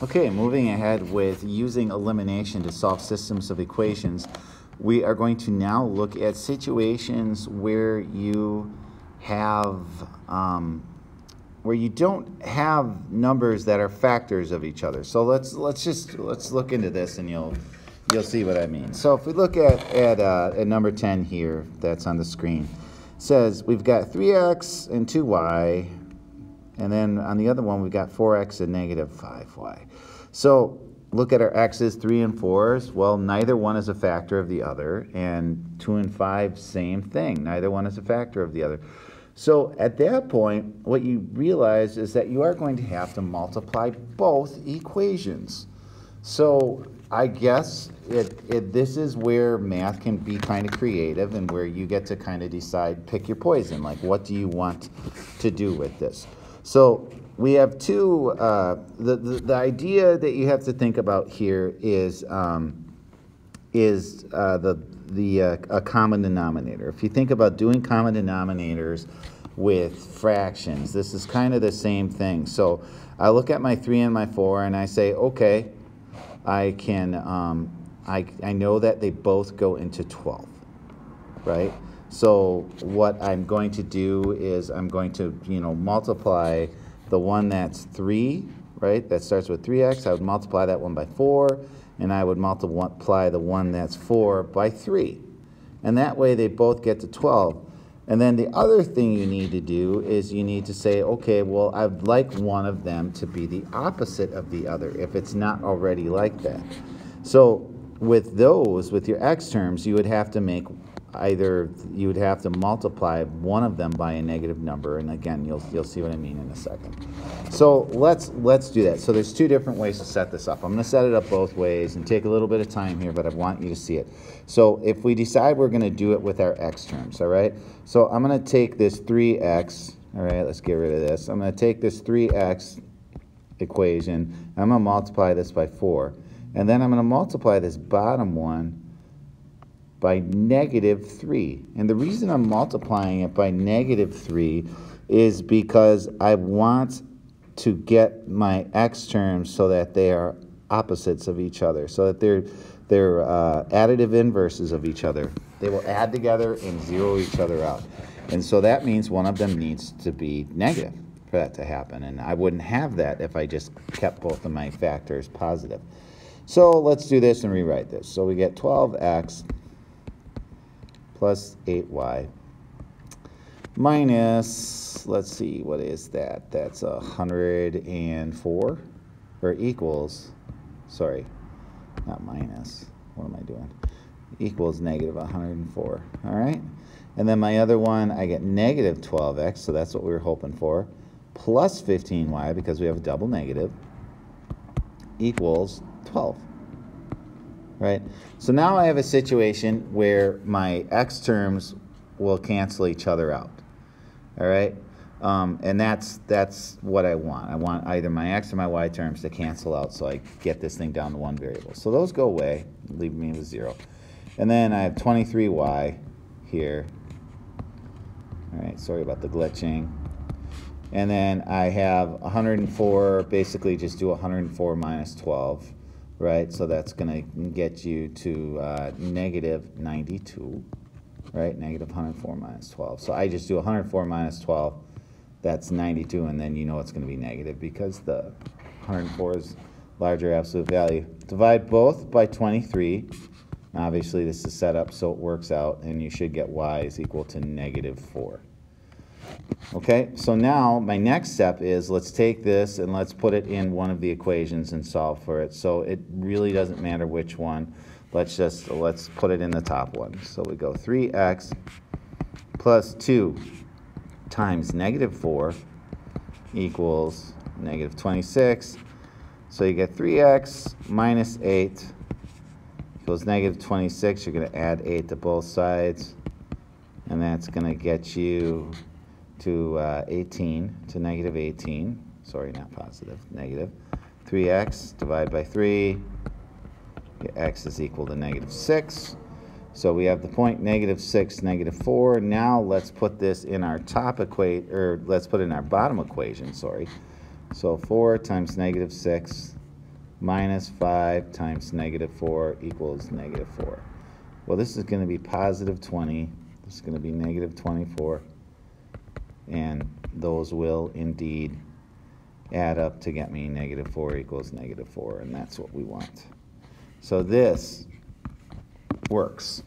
Okay, moving ahead with using elimination to solve systems of equations, we are going to now look at situations where you have, um, where you don't have numbers that are factors of each other. So let's, let's just, let's look into this and you'll, you'll see what I mean. So if we look at, at, uh, at number 10 here, that's on the screen, says we've got 3x and 2y, and then on the other one, we've got 4x and negative 5y. So look at our x's, 3 and 4s. Well, neither one is a factor of the other. And 2 and 5, same thing. Neither one is a factor of the other. So at that point, what you realize is that you are going to have to multiply both equations. So I guess it, it, this is where math can be kind of creative and where you get to kind of decide, pick your poison. Like, what do you want to do with this? So we have two, uh, the, the, the, idea that you have to think about here is, um, is uh, the, the uh, a common denominator. If you think about doing common denominators with fractions, this is kind of the same thing. So I look at my 3 and my 4 and I say, okay, I can, um, I, I know that they both go into 12, right? So what I'm going to do is I'm going to, you know, multiply the one that's 3, right, that starts with 3x. I would multiply that one by 4, and I would multiply the one that's 4 by 3. And that way they both get to 12. And then the other thing you need to do is you need to say, okay, well, I'd like one of them to be the opposite of the other if it's not already like that. So with those, with your x terms, you would have to make either you would have to multiply one of them by a negative number and again you'll you'll see what I mean in a second. So let's let's do that. So there's two different ways to set this up. I'm going to set it up both ways and take a little bit of time here but I want you to see it. So if we decide we're going to do it with our x terms all right? So I'm going to take this 3x all right let's get rid of this. I'm going to take this 3x equation I'm going to multiply this by 4 and then I'm going to multiply this bottom one by negative 3. And the reason I'm multiplying it by negative 3 is because I want to get my x terms so that they are opposites of each other, so that they're, they're uh, additive inverses of each other. They will add together and zero each other out. And so that means one of them needs to be negative for that to happen. And I wouldn't have that if I just kept both of my factors positive. So let's do this and rewrite this. So we get 12x plus 8y minus, let's see, what is that? That's 104, or equals, sorry, not minus, what am I doing? Equals negative 104, all right? And then my other one, I get negative 12x, so that's what we were hoping for, plus 15y, because we have a double negative, equals 12 right? So now I have a situation where my x terms will cancel each other out, all right? Um, and that's, that's what I want. I want either my x or my y terms to cancel out so I get this thing down to one variable. So those go away, leave me with zero. And then I have 23y here. All right, sorry about the glitching. And then I have 104, basically just do 104 minus 12 right? So that's going to get you to uh, negative 92, right? Negative 104 minus 12. So I just do 104 minus 12, that's 92, and then you know it's going to be negative because the 104 is larger absolute value. Divide both by 23. Obviously, this is set up so it works out, and you should get y is equal to negative 4. Okay, so now my next step is let's take this and let's put it in one of the equations and solve for it. So it really doesn't matter which one. Let's just, let's put it in the top one. So we go 3x plus 2 times negative 4 equals negative 26. So you get 3x minus 8 equals negative 26. You're going to add 8 to both sides. And that's going to get you to uh, 18 to negative 18. Sorry, not positive, negative. 3x divided by 3. x is equal to negative 6. So we have the point negative 6, negative 4. Now let's put this in our top equation, or let's put in our bottom equation, sorry. So 4 times negative 6 minus 5 times negative 4 equals negative 4. Well, this is going to be positive 20. This is going to be negative 24. And those will indeed add up to get me negative 4 equals negative 4, and that's what we want. So this works,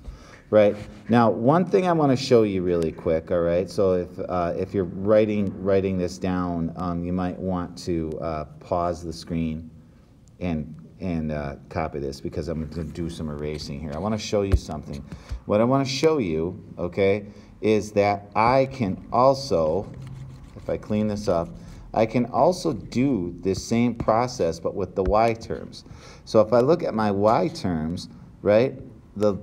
right? Now, one thing I want to show you really quick, all right? So if, uh, if you're writing, writing this down, um, you might want to uh, pause the screen and, and uh, copy this because I'm going to do some erasing here. I want to show you something. What I want to show you, okay, is that I can also, if I clean this up, I can also do this same process but with the y terms. So if I look at my y terms, right, the,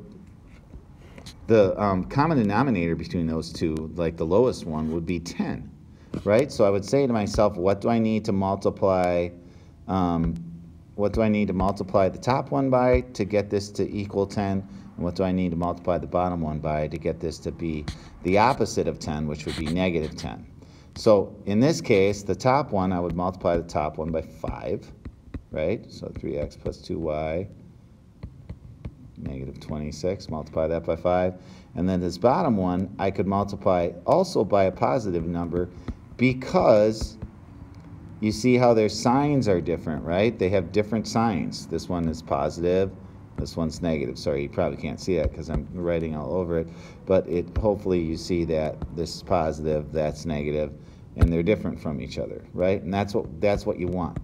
the um, common denominator between those two, like the lowest one, would be 10, right? So I would say to myself, what do I need to multiply, um, what do I need to multiply the top one by to get this to equal 10? And what do I need to multiply the bottom one by to get this to be the opposite of 10, which would be negative 10? So in this case, the top one, I would multiply the top one by 5, right? So 3x plus 2y, negative 26, multiply that by 5. And then this bottom one, I could multiply also by a positive number because you see how their signs are different, right? They have different signs. This one is positive, this one's negative. Sorry, you probably can't see that because I'm writing all over it. But it hopefully you see that this is positive, that's negative and they're different from each other, right? And that's what that's what you want.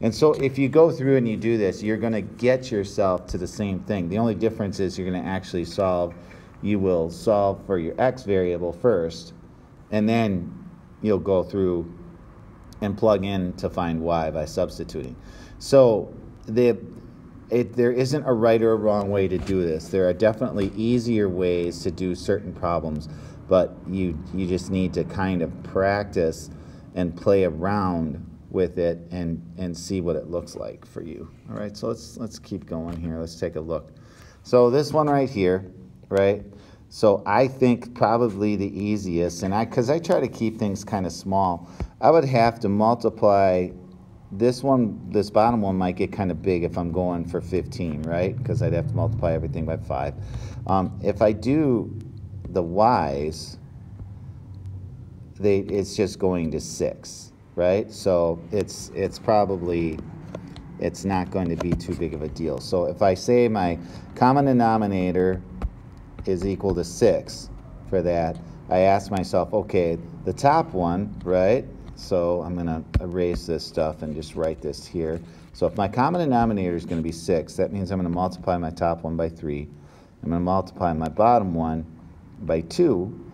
And so if you go through and you do this, you're going to get yourself to the same thing. The only difference is you're going to actually solve you will solve for your x variable first, and then you'll go through and plug in to find y by substituting. So the it, there isn't a right or a wrong way to do this. There are definitely easier ways to do certain problems but you you just need to kind of practice and play around with it and and see what it looks like for you all right so let's let's keep going here let's take a look so this one right here right so I think probably the easiest and I because I try to keep things kind of small I would have to multiply this one this bottom one might get kind of big if I'm going for 15 right because I'd have to multiply everything by 5 um, if I do the y's, they, it's just going to 6, right? So it's, it's probably, it's not going to be too big of a deal. So if I say my common denominator is equal to 6 for that, I ask myself, okay, the top one, right? So I'm going to erase this stuff and just write this here. So if my common denominator is going to be 6, that means I'm going to multiply my top one by 3. I'm going to multiply my bottom one by 2.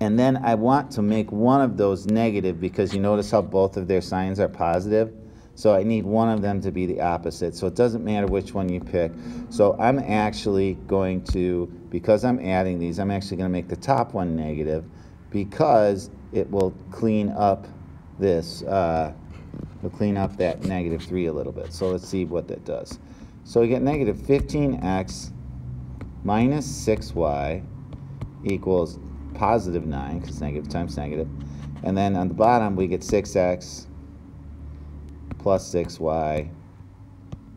And then I want to make one of those negative because you notice how both of their signs are positive. So I need one of them to be the opposite. So it doesn't matter which one you pick. So I'm actually going to, because I'm adding these, I'm actually going to make the top one negative because it will clean up this, uh, will clean up that negative 3 a little bit. So let's see what that does. So we get negative 15x minus 6y equals positive 9, because negative times negative. And then on the bottom, we get 6x plus 6y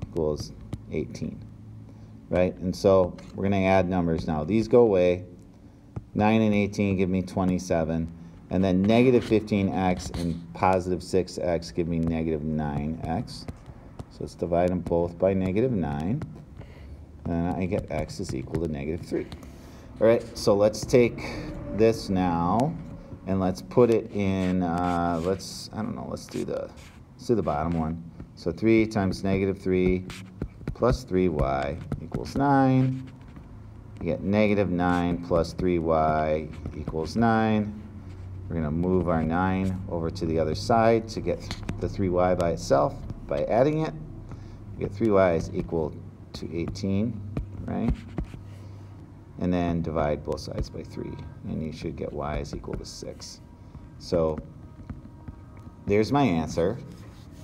equals 18. Right? And so we're going to add numbers now. These go away. 9 and 18 give me 27. And then negative 15x and positive 6x give me negative 9x. So let's divide them both by negative 9. And I get x is equal to negative 3. All right, so let's take this now and let's put it in, uh, let's, I don't know, let's do the, let's the bottom one. So 3 times negative 3 plus 3y equals 9. You get negative 9 plus 3y equals 9. We're going to move our 9 over to the other side to get the 3y by itself by adding it. You get 3y is equal to 18, right? and then divide both sides by 3 and you should get y is equal to 6 so there's my answer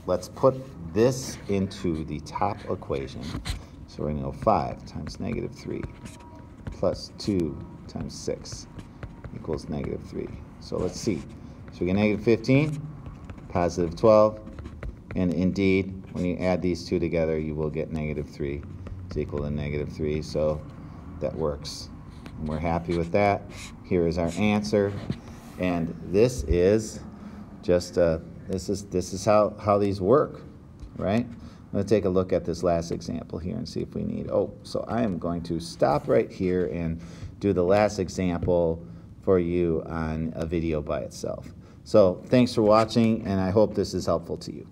let's put this into the top equation so we're going to go 5 times negative 3 plus 2 times 6 equals negative 3 so let's see so we get negative 15 positive 12 and indeed when you add these two together, you will get negative 3 is equal to negative 3. So that works. And we're happy with that. Here is our answer. And this is just, uh, this is, this is how, how these work, right? I'm going to take a look at this last example here and see if we need, oh, so I am going to stop right here and do the last example for you on a video by itself. So thanks for watching, and I hope this is helpful to you.